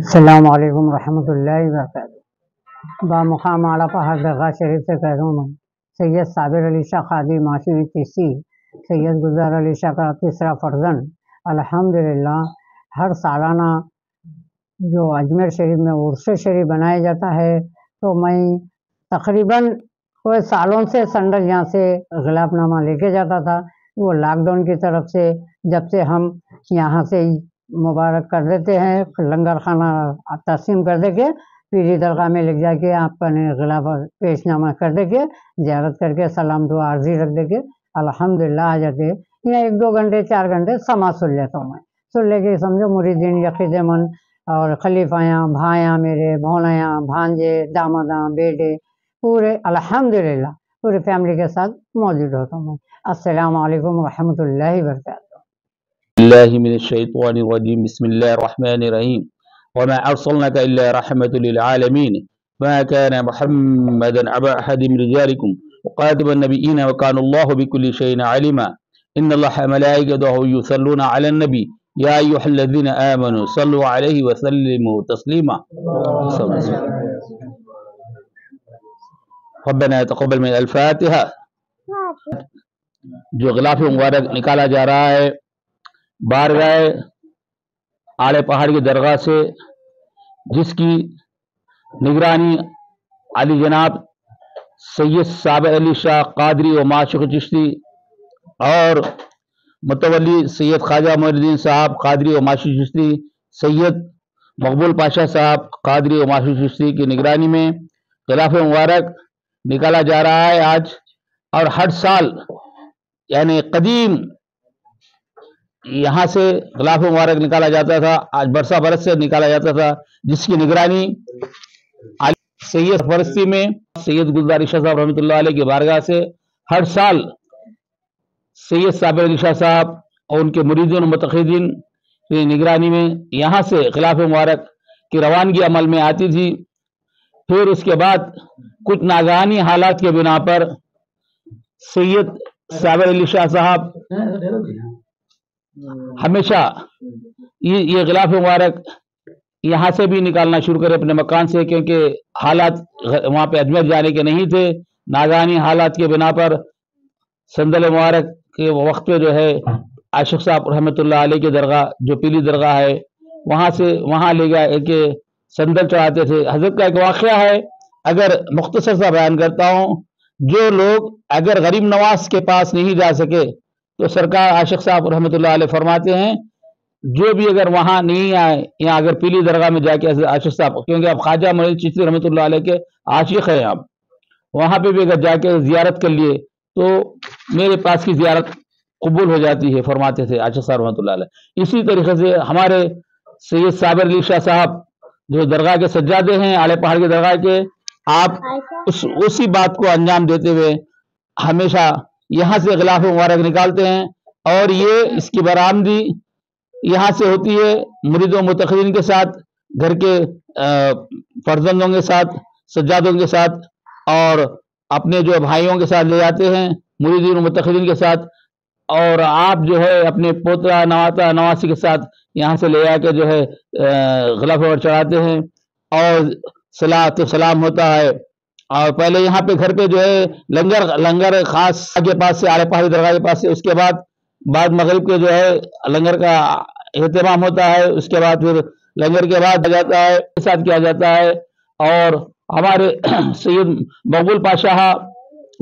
السلام علیکم ورحمۃ اللہ وبرکاتہ۔ بامقام اعلیٰ پہاڑ درگاہ شریف سے کہہ رہا ہوں میں، سید صابر علی شاہ قادری معاشی تیسی سید گزار علی شاہ کا تیسرا فرزن۔ الحمدللہ، ہر سالانہ جو اجمیر شریف میں عرس شریف بنایا جاتا ہے، تو میں تقریباً کوئی سالوں سے سنڈر یہاں سے غلاف نامہ لے کے جاتا تھا۔ وہ لاک ڈاؤن کی طرف سے، جب سے ہم یہاں سے مبارک کر دیتے ہیں لنگر خانہ تقسیم کر دے کے پیری درگاہ میں لکھ جا کے آپ کا غلاف پیش نامہ کر دے کے زیارت کر کے سلام دعا عرضی رکھ دے کے الحمدللہ آ جاتے یا ایک دو گھنٹے، چار گھنٹے سما سن لیتا ہوں میں۔ سن لے کے سمجھو مریدین یقید من اور خلیفایاں بھائیاں میرے، بھونیاں، بھانجے، داماداں، بیٹے، پورے الحمدللہ پوری فیملی کے ساتھ موجود ہوتا ہوں میں۔ السلام علیکم ورحمۃ اللہ وبرکاتہ۔ الله من الشيطان الرجيم. بسم الله الرحمن الرحيم. وما أرسلناك إلا رحمة للعالمين. ما كان محمدا أبا أحد من رجالكم. وقاتب النبيين وكان الله بكل شيء علما إن الله ملائكته يصلون على النبي. يا أيها الذين آمنوا صلوا عليه وسلموا تسليما. ربنا تقبل من الفاتحة. جو غلاف مبارک نکالا جا رہا ہے۔ بارگاہ آڑے پہاڑ کی درگاہ سے، جس کی نگرانی علی جناب سید صابر علی شاہ قادری و معشق چشتی اور متولی سید خواجہ الدین صاحب قادری و معشق چشتی، سید مقبول پاشا صاحب قادری و معشق چشتی کی نگرانی میں خلاف مبارک نکالا جا رہا ہے آج اور ہر سال یعنی قدیم یہاں سے غلاف مبارک نکالا جاتا تھا، آج برسہ برس سے نکالا جاتا تھا، جس کی نگرانی سید فرستی میں سید گلدار شاہ صاحب رحمۃ اللہ علیہ کی بارگاہ سے ہر سال سید صابر علی شاہ صاحب اور ان کے مریدین متقدین کی نگرانی میں یہاں سے خلاف مبارک کی روانگی عمل میں آتی تھی۔ پھر اس کے بعد کچھ ناگہانی حالات کے بنا پر سید صابر علی شاہ صاحب ہمیشہ یہ غلاف مبارک یہاں سے بھی نکالنا شروع کرے اپنے مکان سے، کیونکہ حالات وہاں پہ اجمیر جانے کے نہیں تھے۔ ناگانی حالات کے بنا پر سندل مبارک کے وقت پہ جو ہے، عاشق صاحب رحمۃ اللہ علیہ کی درگاہ، جو پیلی درگاہ ہے، وہاں سے وہاں لے گیا کہ سندل چڑھاتے تھے۔ حضرت کا ایک واقعہ ہے، اگر مختصر سا بیان کرتا ہوں، جو لوگ اگر غریب نواز کے پاس نہیں جا سکے تو سرکار عاشق صاحب رحمۃ اللہ علیہ فرماتے ہیں، جو بھی اگر وہاں نہیں آئے یا اگر پیلی درگاہ میں جا کے عاشق صاحب، کیونکہ اب خواجہ مرید چشتی رحمۃ اللہ علیہ کے عاشق ہیں آپ وہاں پہ بھی اگر جا کے زیارت کر لیے تو میرے پاس کی زیارت قبول ہو جاتی ہے، فرماتے تھے عاشق صاحب رحمۃ اللہ علیہ۔ اسی طریقے سے ہمارے سید صابر علی شاہ صاحب جو درگاہ کے سجادے ہیں آلے پہاڑ کے درگاہ کے، آپ اس اسی بات کو انجام دیتے ہوئے ہمیشہ یہاں سے غلاف مبارک نکالتے ہیں اور یہ اس کی برآمدی یہاں سے ہوتی ہے مرید و متقدین کے ساتھ، گھر کے فرزندوں کے ساتھ، سجادوں کے ساتھ اور اپنے جو بھائیوں کے ساتھ لے جاتے ہیں، مریدین و متقدین کے ساتھ اور آپ جو ہے اپنے پوترا نواتا نواسی کے ساتھ یہاں سے لے جا کے جو ہے غلاف چڑھاتے ہیں اور صلاح سلام ہوتا ہے۔ اور پہلے یہاں پہ گھر پہ جو ہے لنگر لنگر خاص کے پاس سے آڑے پہاڑی درگاہ کے پاس سے، اس کے بعد بعد مغرب کے جو ہے لنگر کا اہتمام ہوتا ہے، اس کے بعد پھر لنگر کے بعد جاتا ہے ساتھ کیا جاتا ہے، اور ہمارے سید مقبول پاشاہ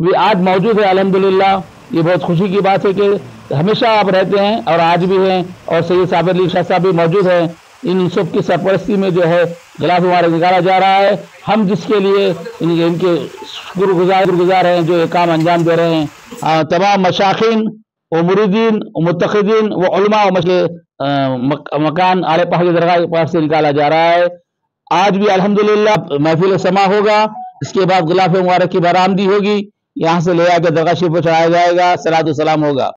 بھی آج موجود ہے الحمدللہ۔ یہ بہت خوشی کی بات ہے کہ ہمیشہ آپ رہتے ہیں اور آج بھی ہیں، اور سید صابر علی شاہ صاحب بھی موجود ہیں۔ ان سب کی سرپرستی میں جو ہے غلاف مبارک نکالا جا رہا ہے۔ ہم جس کے لیے ان کے شکر گزار گزار ہیں جو یہ کام انجام دے رہے ہیں۔ تمام مشاقین و مریدین و متقدین و علماء و مکان آڑے پہاڑی درگاہ کے پاس سے نکالا جا رہا ہے۔ آج بھی الحمدللہ محفل سما ہوگا۔ اس کے بعد غلاف مبارک کی برآمدی ہوگی۔ یہاں سے لے آ کے درگاہ شریف پہ چڑھایا جائے گا۔ سلاد و سلام ہوگا۔